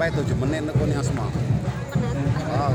sampai 7 menit nekun yang semua. Wow.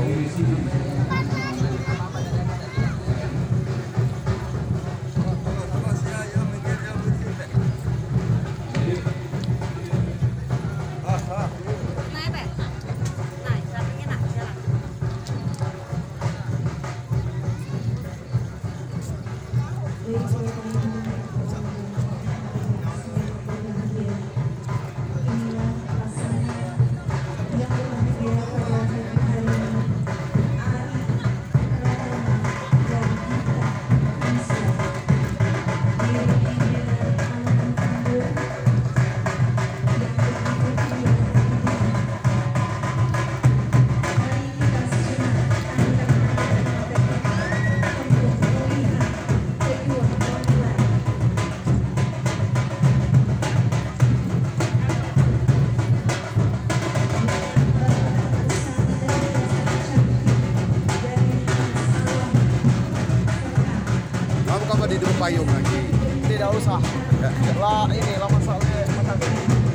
Lah ini lah masalahnya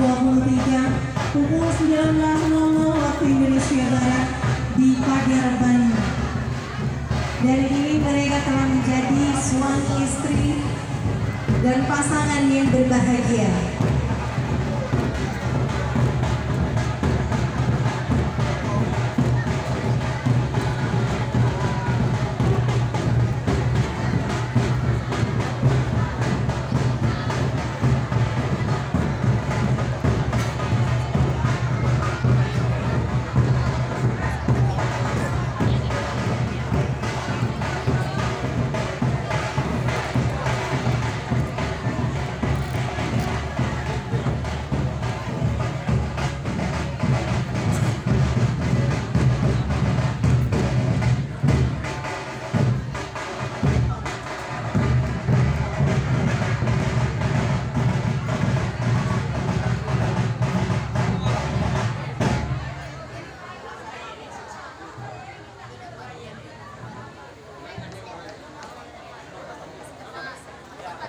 2023 pukul 19.00 waktu Indonesia Barat di Pagar Bandung. Dari ini mereka telah menjadi suami istri dan pasangan yang berbahagia.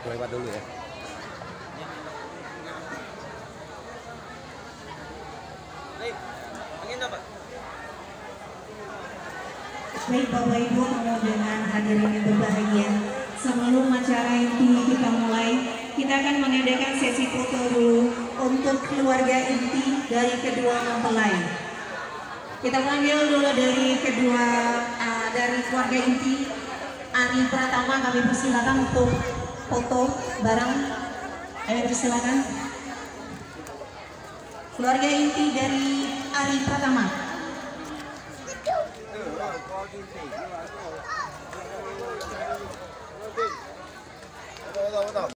Lewat dulu ya. Baik Bapak Ibu penuh dengan hadirin yang berbahagia. Sebelum acara inti kita mulai Kita akan mengadakan sesi foto dulu Untuk keluarga inti dari kedua mempelai. Kita panggil dulu dari kedua uh, Dari keluarga inti. Ari Pratama kami persilakan untuk foto barang. Ayo silakan. Keluarga inti dari Ari Pratama.